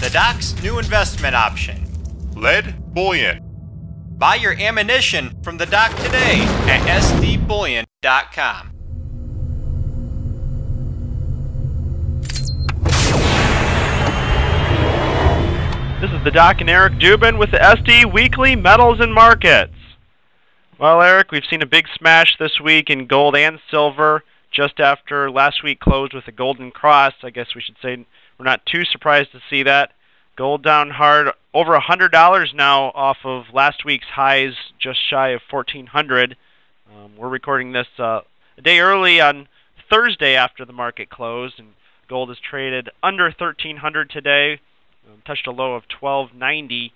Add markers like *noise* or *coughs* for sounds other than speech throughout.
The Doc's new investment option. Lead bullion. Buy your ammunition from the Doc today at sdbullion.com. This is the Doc and Eric Dubin with the SD Weekly Metals and Markets. Well, Eric, we've seen a big smash this week in gold and silver just after last week closed with a golden cross. I guess we should say we're not too surprised to see that. Gold down hard, over a hundred dollars now off of last week's highs, just shy of fourteen hundred. Um, we're recording this uh, a day early on Thursday after the market closed, and gold is traded under thirteen hundred today. Um, touched a low of twelve ninety,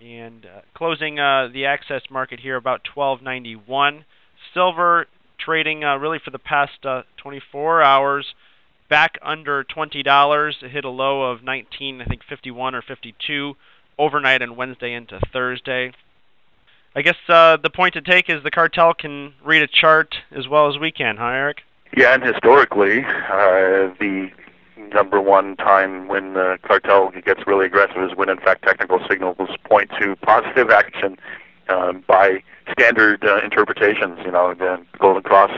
and uh, closing uh, the access market here about twelve ninety one. Silver trading uh, really for the past uh, 24 hours back under $20. It hit a low of 19, I think 51 or 52 overnight on Wednesday into Thursday. I guess uh, the point to take is the cartel can read a chart as well as we can, huh, Eric? Yeah, and historically, uh, the number one time when the cartel gets really aggressive is when, in fact, technical signals point to positive action um, by standard uh, interpretations. You know, the Golden Cross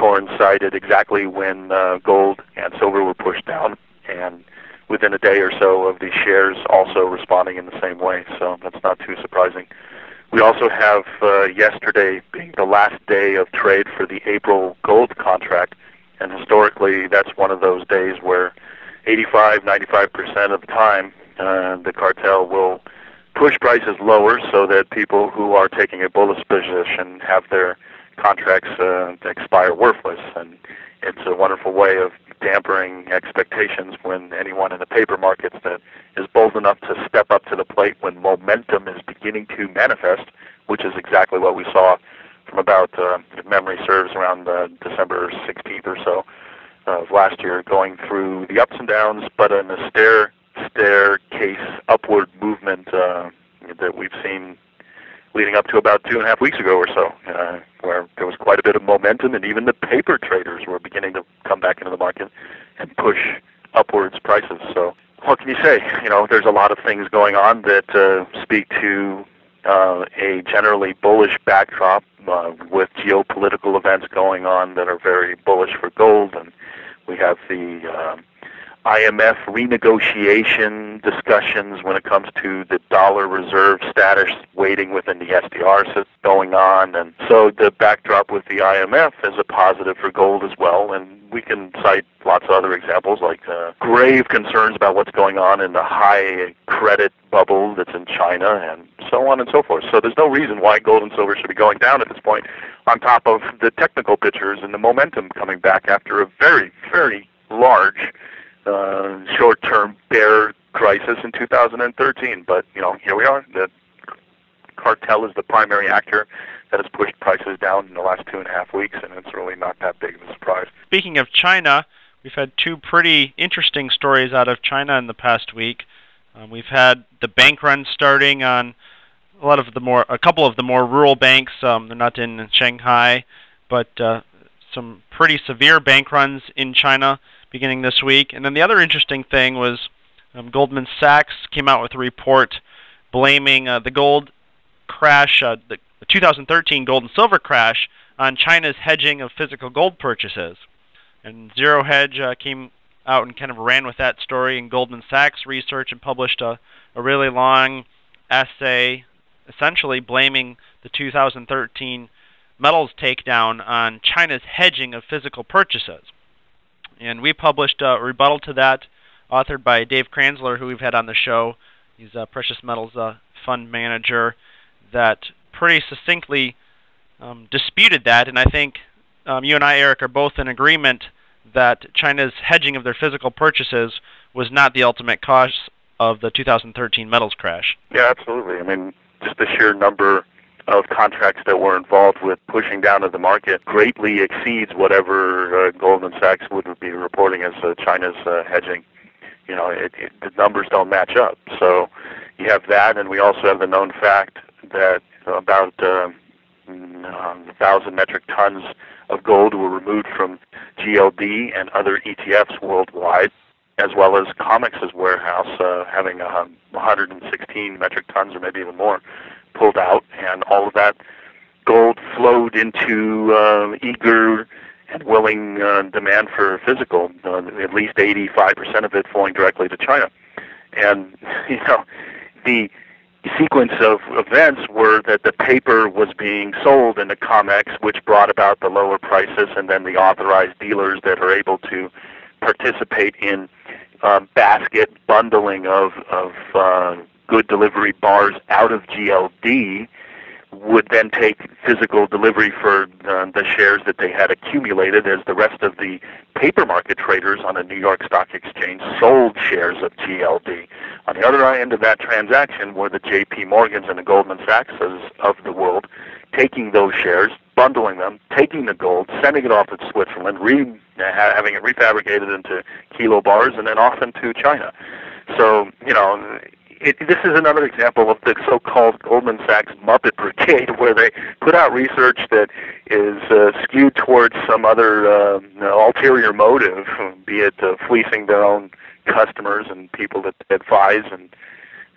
coincided exactly when uh, gold and silver were pushed down, and within a day or so of the shares also responding in the same way. So that's not too surprising. We also have uh, yesterday being the last day of trade for the April gold contract, and historically that's one of those days where 85, 95% of the time uh, the cartel will push prices lower so that people who are taking a bullish position have their contracts uh, expire worthless. And it's a wonderful way of dampering expectations when anyone in the paper markets that is bold enough to step up to the plate when momentum is beginning to manifest, which is exactly what we saw from about, uh, if memory serves, around uh, December 16th or so of last year, going through the ups and downs, but in a stair staircase upward movement uh, that we've seen leading up to about two and a half weeks ago or so, uh, where there was quite a bit of momentum, and even the paper traders were beginning to come back into the market and push upwards prices. So, what can you say? You know, there's a lot of things going on that uh, speak to uh, a generally bullish backdrop uh, with geopolitical events going on that are very bullish for gold, and we have the um, IMF renegotiation discussions when it comes to the dollar reserve status weighting within the SDR system going on. And so the backdrop with the IMF is a positive for gold as well. And we can cite lots of other examples like uh, grave concerns about what's going on in the high credit bubble that's in China and so on and so forth. So there's no reason why gold and silver should be going down at this point on top of the technical pictures and the momentum coming back after a very, very large uh, short-term bear crisis in 2013. But you know, here we are. The cartel is the primary actor that has pushed prices down in the last two and a half weeks, and it's really not that big of a surprise. Speaking of China, we've had two pretty interesting stories out of China in the past week. Um, we've had the bank run starting on a lot of the more, a couple of the more rural banks. Um, they're not in Shanghai, but uh, some pretty severe bank runs in China beginning this week. And then the other interesting thing was um, Goldman Sachs came out with a report blaming uh, the gold crash, uh, the 2013 gold and silver crash, on China's hedging of physical gold purchases. And Zero Hedge uh, came out and kind of ran with that story in Goldman Sachs research and published a, a really long essay essentially blaming the 2013 metals takedown on China's hedging of physical purchases. And we published a rebuttal to that, authored by Dave Kranzler, who we've had on the show. He's a precious metals uh, fund manager that pretty succinctly um, disputed that. And I think um, you and I, Eric, are both in agreement that China's hedging of their physical purchases was not the ultimate cause of the 2013 metals crash. Yeah, absolutely. I mean, just the sheer number of contracts that were involved with pushing down to the market greatly exceeds whatever uh, Goldman Sachs would be reporting as uh, China's uh, hedging. You know, it, it, the numbers don't match up. So you have that, and we also have the known fact that about uh, um, 1,000 metric tons of gold were removed from GLD and other ETFs worldwide. as well as COMEX's warehouse uh, having uh, 116 metric tons or maybe even more pulled out, and all of that gold flowed into uh, eager and willing uh, demand for physical, uh, at least 85% of it flowing directly to China. And, *laughs* you know, the sequence of events were that the paper was being sold in the COMEX, which brought about the lower prices, and then the authorized dealers that are able to participate in uh, basket bundling of, of uh, good delivery bars out of GLD would then take physical delivery for uh, the shares that they had accumulated as the rest of the paper market traders on the New York Stock Exchange sold shares of GLD. On the other end of that transaction were the JP Morgans and the Goldman Sachs of the world taking those shares, bundling them, taking the gold, sending it off to Switzerland, re- having it refabricated into kilo bars, and then off into China. So, you know, it, this is another example of the so-called Goldman Sachs Muppet *laughs* Brigade, where they put out research that is uh, skewed towards some other uh, ulterior motive, be it uh, fleecing their own customers and people that they advise, and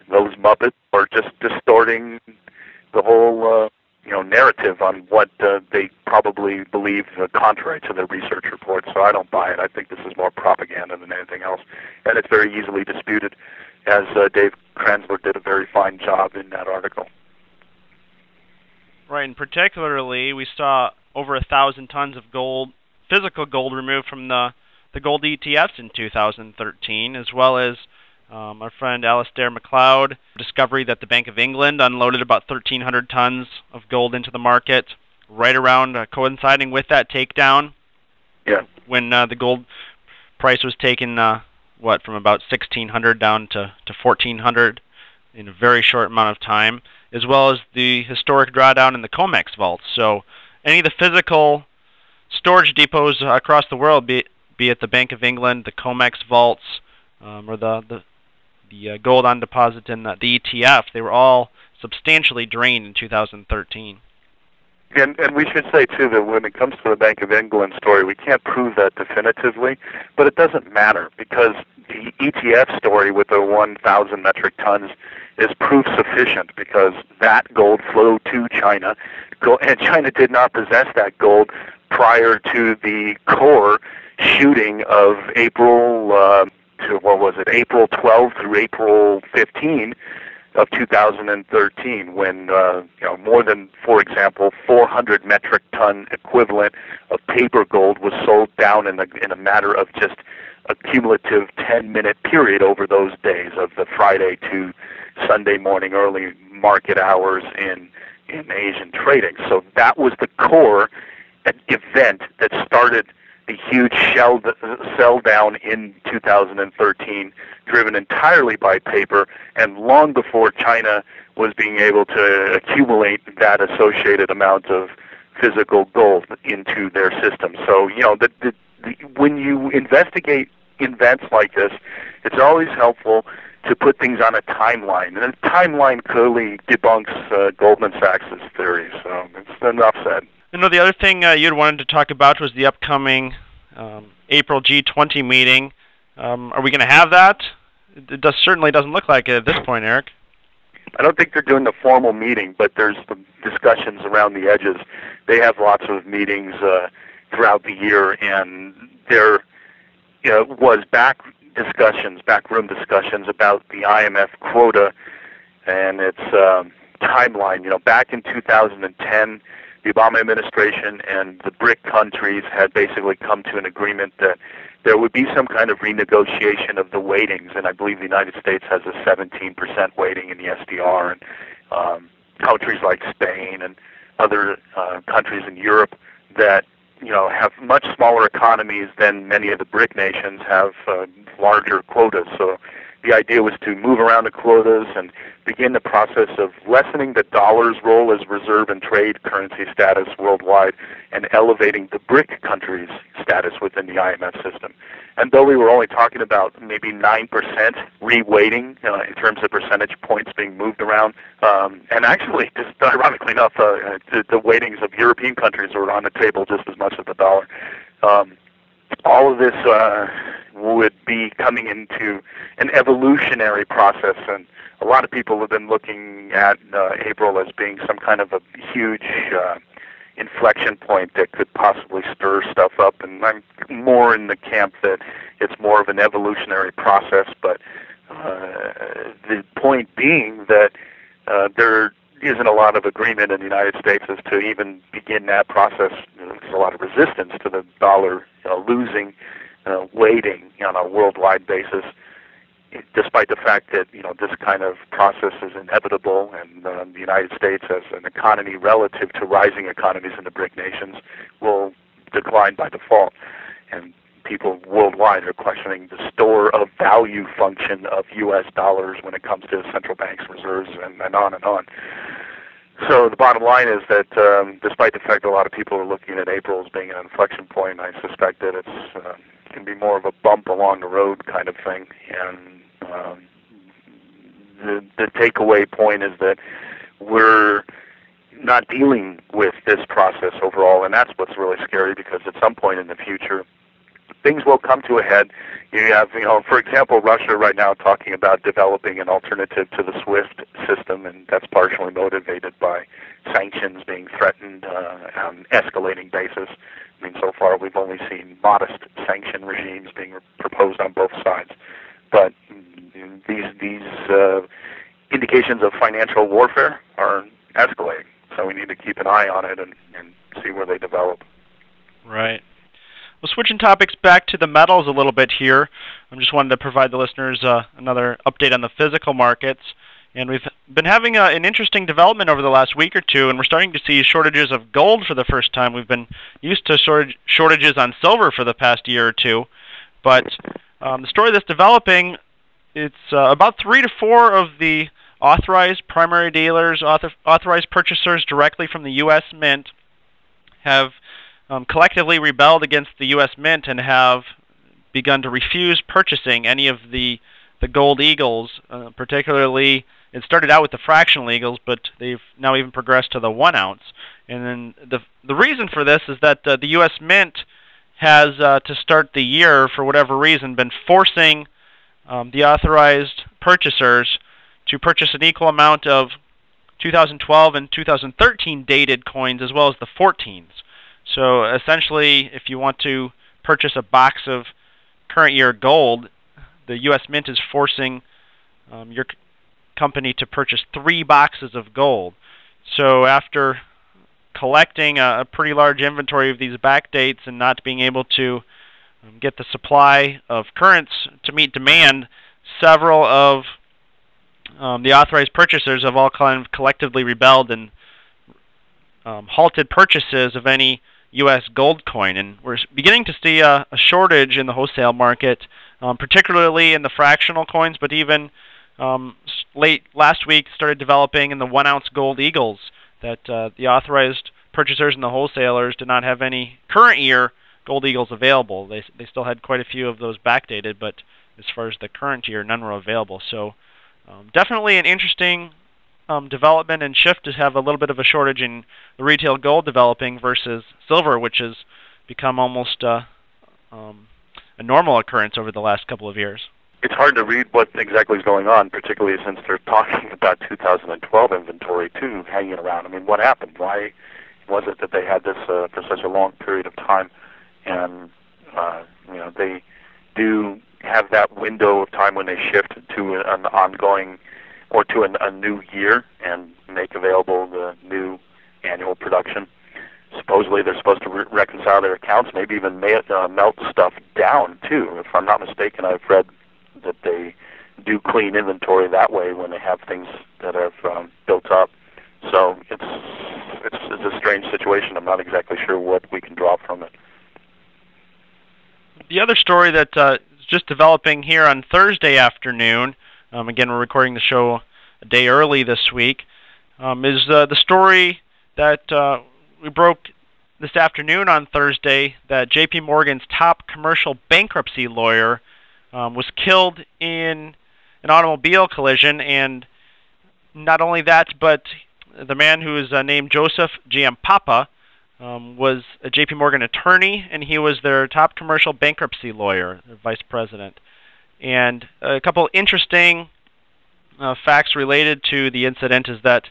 those Muppets, or just distorting the whole, uh, you know, narrative on what uh, they probably believe uh, contrary to their research reports. So I don't buy it. I think this is more propaganda than anything else, and it's very easily disputed as uh, Dave Kranzler did a very fine job in that article. Right, and particularly we saw over a thousand tons of gold, physical gold, removed from the the gold ETFs in 2013, as well as um, our friend Alasdair Macleod discovery that the Bank of England unloaded about 1,300 tons of gold into the market, right around uh, coinciding with that takedown. Yeah. When uh, the gold price was taken uh, what from about 1600 down to, to 1400 in a very short amount of time, as well as the historic drawdown in the COMEX vaults. So any of the physical storage depots across the world, be it, be it the Bank of England, the COMEX vaults, um, or the the, the uh, gold on deposit in the, the ETF, they were all substantially drained in 2013. And, and we should say too that when it comes to the Bank of England story, we can't prove that definitively, but it doesn't matter because the ETF story with the 1,000 metric tons is proof sufficient because that gold flowed to China, and China did not possess that gold prior to the core shooting of April. Uh, to what was it? April 12 through April 15 of 2013 when uh, you know more than for example 400 metric ton equivalent of paper gold was sold down in a in a matter of just a cumulative 10 minute period over those days of the Friday to Sunday morning early market hours in in Asian trading. So that was the core event that started the huge shell sell down in 2013, driven entirely by paper, and long before China was being able to accumulate that associated amount of physical gold into their system. So you know, the, the, the, when you investigate events like this, it's always helpful to put things on a timeline, and the timeline clearly debunks uh, Goldman Sachs' theory. So it's enough said. You know, the other thing uh, you'd wanted to talk about was the upcoming um, April G20 meeting. Um, are we going to have that? It does, certainly doesn't look like it at this point, Eric. I don't think they're doing the formal meeting, but there's the discussions around the edges. They have lots of meetings uh, throughout the year, and there you know, was back discussions, backroom discussions about the IMF quota and its um, timeline. You know, back in 2010 the Obama administration and the BRIC countries had basically come to an agreement that there would be some kind of renegotiation of the weightings, and I believe the United States has a 17% weighting in the SDR, and um, countries like Spain and other uh, countries in Europe that you know have much smaller economies than many of the BRIC nations have uh, larger quotas. So the idea was to move around the quotas and begin the process of lessening the dollar's role as reserve and trade currency status worldwide and elevating the BRIC countries' status within the IMF system. And though we were only talking about maybe 9% reweighting uh, in terms of percentage points being moved around, um, and actually, just ironically enough, uh, the, the weightings of European countries were on the table just as much as the dollar. Um, all of this uh, would be coming into an evolutionary process, and a lot of people have been looking at uh, April as being some kind of a huge uh, inflection point that could possibly stir stuff up. And I'm more in the camp that it's more of an evolutionary process, but uh, the point being that uh, there isn't a lot of agreement in the United States as to even begin that process. There's a lot of resistance to the dollar uh, losing uh, weighting on a worldwide basis, despite the fact that you know this kind of process is inevitable, and uh, the United States, as an economy relative to rising economies in the BRIC nations, will decline by default. And people worldwide are questioning the store of value function of U.S. dollars when it comes to central banks' reserves, and, and on and on. So the bottom line is that, um, despite the fact that a lot of people are looking at April as being an inflection point, I suspect that it's uh, can be more of a bump along the road kind of thing. And um, the the takeaway point is that we're not dealing with this process overall, and that's what's really scary because at some point in the future, things will come to a head. You have, you know, for example, Russia right now talking about developing an alternative to the SWIFT system, and that's partially motivated by sanctions being threatened uh, on an escalating basis. I mean, so far we've only seen modest sanction regimes being proposed on both sides, but these these uh, indications of financial warfare are escalating. So we need to keep an eye on it and, and see where they develop. Right. Well, switching topics back to the metals a little bit here. I just wanted to provide the listeners uh, another update on the physical markets. And we've been having a, uh, an interesting development over the last week or two, and we're starting to see shortages of gold for the first time. We've been used to shortage, shortages on silver for the past year or two, but um, the story that's developing, it's uh, about three to four of the authorized primary dealers, author, authorized purchasers directly from the U.S. Mint have um, collectively rebelled against the U.S. Mint and have begun to refuse purchasing any of the the gold eagles, uh, particularly. It started out with the fractional eagles, but they've now even progressed to the one ounce. And then the the reason for this is that uh, the U.S. Mint has, uh, to start the year, for whatever reason, been forcing um, the authorized purchasers to purchase an equal amount of 2012 and 2013 dated coins as well as the 14s. So essentially, if you want to purchase a box of current year gold, the U.S. Mint is forcing um, your company to purchase three boxes of gold. So after collecting a, a pretty large inventory of these back dates and not being able to um, get the supply of currents to meet demand, several of um, the authorized purchasers have all kind of collectively rebelled and um, halted purchases of any U.S. gold coin, and we're beginning to see a, a shortage in the wholesale market, um, particularly in the fractional coins, but even um, late last week started developing in the one ounce gold eagles that uh, the authorized purchasers and the wholesalers did not have any current year gold eagles available. They they still had quite a few of those backdated, but as far as the current year, none were available. So um, definitely an interesting um, development and shift to have a little bit of a shortage in the retail gold developing versus silver, which has become almost uh, um, a normal occurrence over the last couple of years. It's hard to read what exactly is going on, particularly since they're *laughs* talking about 2012 inventory too hanging around. I mean, what happened? Why was it that they had this uh, for such a long period of time? And uh, you know, they do have that window of time when they shift to an ongoing or to a new year and make available the new annual production. Supposedly they're supposed to re- reconcile their accounts, maybe even ma- uh, melt stuff down too. If I'm not mistaken, I've read that they do clean inventory that way when they have things that have um, built up. So it's, it's it's a strange situation. I'm not exactly sure what we can draw from it. The other story that uh, just developing here on Thursday afternoon um, again, we're recording the show a day early this week. Um, is uh, the story that uh, we broke this afternoon on Thursday that J.P. Morgan's top commercial bankruptcy lawyer um, was killed in an automobile collision, and not only that, but the man who is uh, named Joseph Giampapa um, was a J.P. Morgan attorney, and he was their top commercial bankruptcy lawyer, their vice president And a couple interesting uh, facts related to the incident is that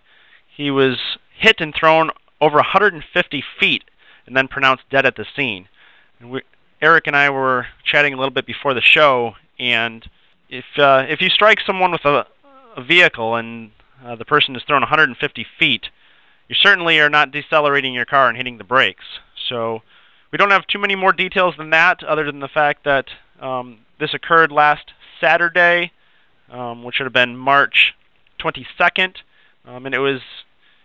he was hit and thrown over 150 feet and then pronounced dead at the scene. And we, Eric and I were chatting a little bit before the show, and if uh, if you strike someone with a, a vehicle and uh, the person is thrown 150 feet, you certainly are not decelerating your car and hitting the brakes. So we don't have too many more details than that, other than the fact that um, this occurred last Saturday, um, which would have been March 22nd, um, and it was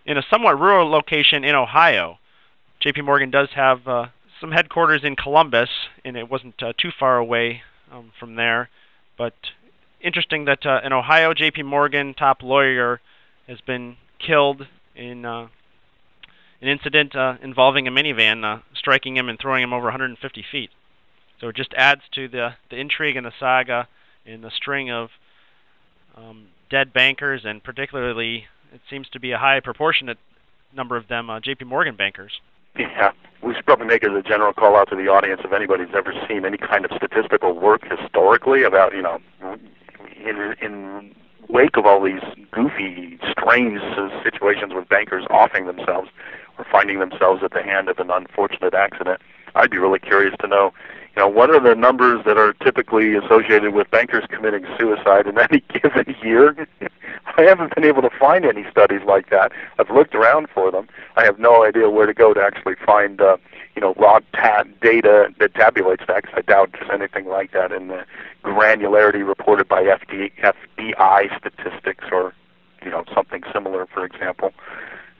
in a somewhat rural location in Ohio. JP Morgan does have uh, some headquarters in Columbus, and it wasn't uh, too far away um, from there. But interesting that uh, an Ohio JP Morgan top lawyer has been killed in uh, an incident uh, involving a minivan uh, striking him and throwing him over 150 feet. So it just adds to the the intrigue and the saga in the string of um, dead bankers, and particularly it seems to be a high proportionate number of them uh, J.P. Morgan bankers. Yeah, we should probably make as a general call out to the audience if anybody's ever seen any kind of statistical work historically about you know in in wake of all these goofy, strange situations with bankers offing themselves or finding themselves at the hand of an unfortunate accident. I'd be really curious to know, know, what are the numbers that are typically associated with bankers committing suicide in *laughs* any given year? I haven't been able to find any studies like that. I've looked around for them. I have no idea where to go to actually find, uh, you know, raw ta- data that tabulates that. Cause I doubt there's anything like that in the granularity reported by FD, FBI statistics or, you know, something similar, for example.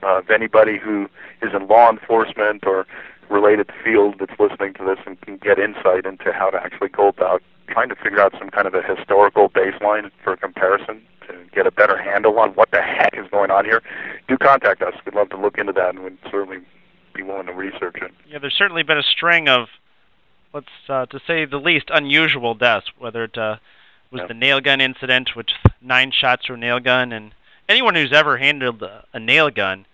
Uh, if anybody who is in law enforcement or related field that's listening to this and can get insight into how to actually go about trying to figure out some kind of a historical baseline for comparison to get a better handle on what the heck is going on here, do contact us. We'd love to look into that and we'd certainly be willing to research it. Yeah, there's certainly been a string of, let's uh, to say the least, unusual deaths. Whether it uh, was Yeah. the nail gun incident, which nine shots through a nail gun, and anyone who's ever handled a, a nail gun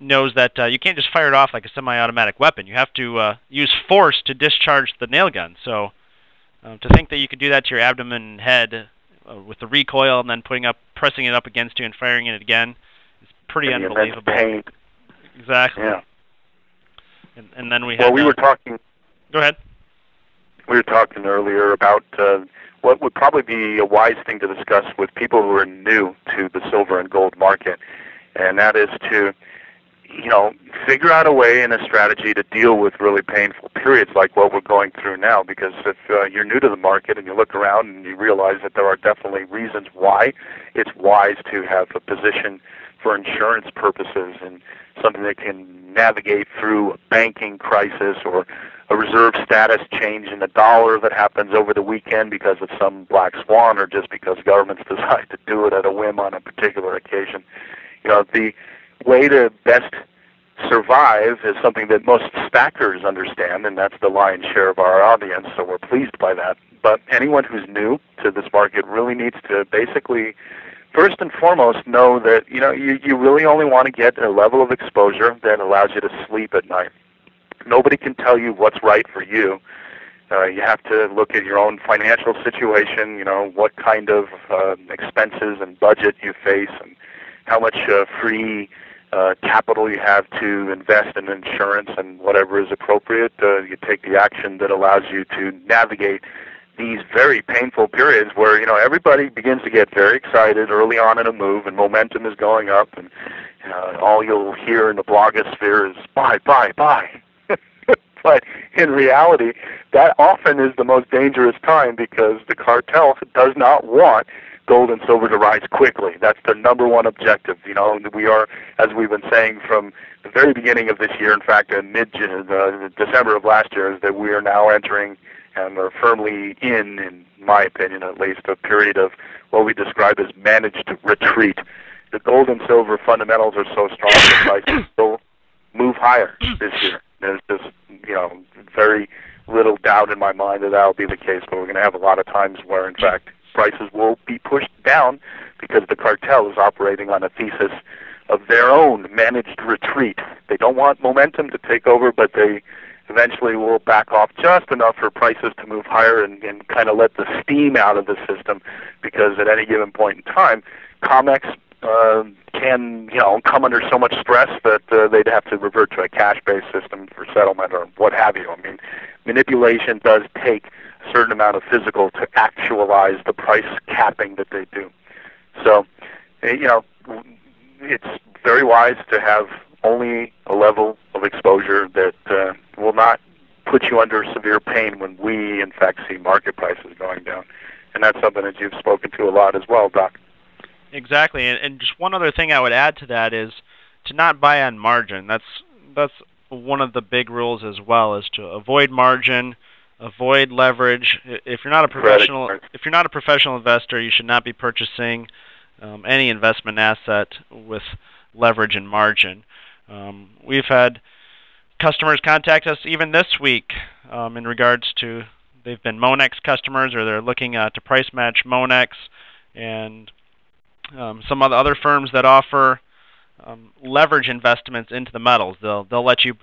knows that uh, you can't just fire it off like a semi-automatic weapon. You have to uh, use force to discharge the nail gun. So um, to think that you could do that to your abdomen and head uh, with the recoil and then putting up, pressing it up against you and firing it again is pretty And unbelievable. Exactly. Yeah. And, and then we had. Well, we uh, were talking Go ahead. we were talking earlier about uh, what would probably be a wise thing to discuss with people who are new to the silver and gold market, and that is to, you know, figure out a way and a strategy to deal with really painful periods like what we're going through now. Because if uh, you're new to the market and you look around and you realize that there are definitely reasons why it's wise to have a position for insurance purposes and something that can navigate through a banking crisis or a reserve status change in the dollar that happens over the weekend because of some black swan or just because governments *laughs* decide to do it at a whim on a particular occasion. You know, the way to best survive is something that most stackers understand, and that's the lion's share of our audience, so we're pleased by that. But anyone who's new to this market really needs to basically first and foremost know that you know you, you really only want to get a level of exposure that allows you to sleep at night. Nobody can tell you what's right for you. Uh, you have to look at your own financial situation. You know what kind of uh, expenses and budget you face, and how much uh, free uh, capital you have to invest in insurance and whatever is appropriate. Uh, you take the action that allows you to navigate these very painful periods where you know everybody begins to get very excited early on in a move and momentum is going up and uh, all you'll hear in the blogosphere is buy buy buy *laughs* but in reality that often is the most dangerous time because the cartel does not want gold and silver to rise quickly that's their number one objective you know we are as we've been saying from the very beginning of this year in fact in mid uh, December of last year is that we are now entering and are firmly in, in my opinion at least, a period of what we describe as managed retreat. The gold and silver fundamentals are so strong that *coughs* prices will move higher this year. There's just, you know, very little doubt in my mind that that will be the case, but we're going to have a lot of times where, in fact, prices will be pushed down because the cartel is operating on a thesis of their own managed retreat. They don't want momentum to take over, but they eventually will back off just enough for prices to move higher and, and kind of let the steam out of the system because at any given point in time, COMEX uh, can you know come under so much stress that uh, they'd have to revert to a cash-based system for settlement or what have you. I mean, manipulation does take certain amount of physical to actualize the price capping that they do. So, eh, you know, it's very wise to have only a level of exposure that uh, will not put you under severe pain when we, in fact, see market prices going down. And that's something that you've spoken to a lot as well, Doc. Exactly, and, and just one other thing I would add to that is to not buy on margin. That's that's one of the big rules as well is to avoid margin, avoid leverage. If you're not a professional, if you're not a professional investor, you should not be purchasing um, any investment asset with leverage and margin. Um, we've had customers contact us even this week um, in regards to they've been Monex customers or they're looking uh, to price match Monex and um, some of the other firms that offer um, leverage investments into the metals. They'll they'll let you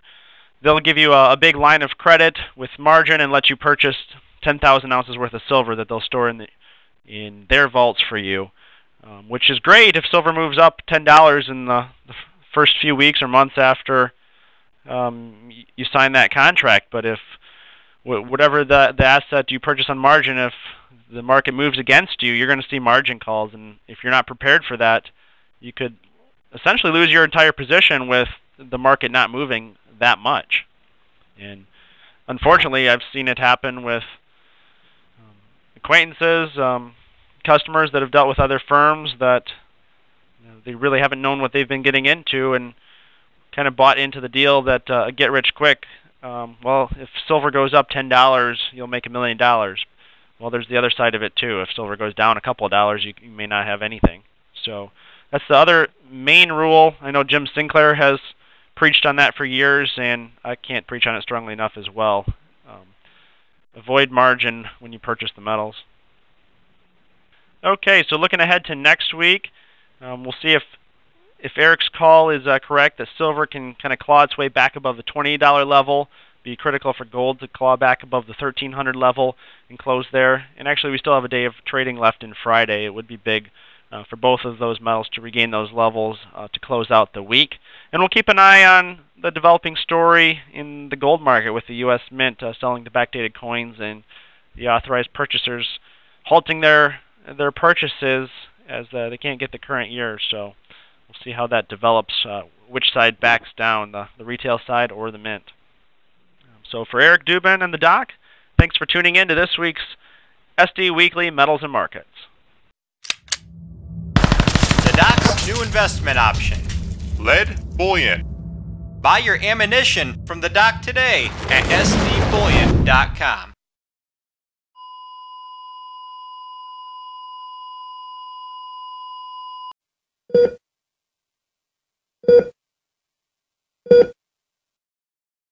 they'll give you a, a big line of credit with margin and let you purchase 10,000 ounces worth of silver that they'll store in the in their vaults for you, um, which is great if silver moves up $10 in the, the first few weeks or months after um, you sign that contract. But if whatever the the asset you purchase on margin, if the market moves against you, you're going to see margin calls, and if you're not prepared for that, you could essentially lose your entire position with the market not moving that much. And unfortunately, I've seen it happen with um, acquaintances, um, customers that have dealt with other firms that you know, they really haven't known what they've been getting into and kind of bought into the deal that uh, get rich quick. Um, well, if silver goes up ten dollars, you'll make a million dollars. Well, there's the other side of it too. If silver goes down a couple of dollars, you, you may not have anything. So that's the other main rule. I know Jim Sinclair has preached on that for years, and I can't preach on it strongly enough as well. Um, avoid margin when you purchase the metals. Okay, so looking ahead to next week, um, we'll see if if Eric's call is uh, correct that silver can kind of claw its way back above the $20 level be critical for gold to claw back above the 1300 level and close there. And actually, we still have a day of trading left in Friday. It would be big uh, for both of those metals to regain those levels uh, to close out the week. And we'll keep an eye on the developing story in the gold market with the U.S. Mint uh, selling the backdated coins and the authorized purchasers halting their their purchases as uh, they can't get the current year. So we'll see how that develops, uh, which side backs down, the, the retail side or the mint. So for Eric Dubin and the Doc, thanks for tuning in to this week's SD Weekly Metals and Markets. New investment option. Lead Bullion. Buy your ammunition from the Doc today at sdbullion.com.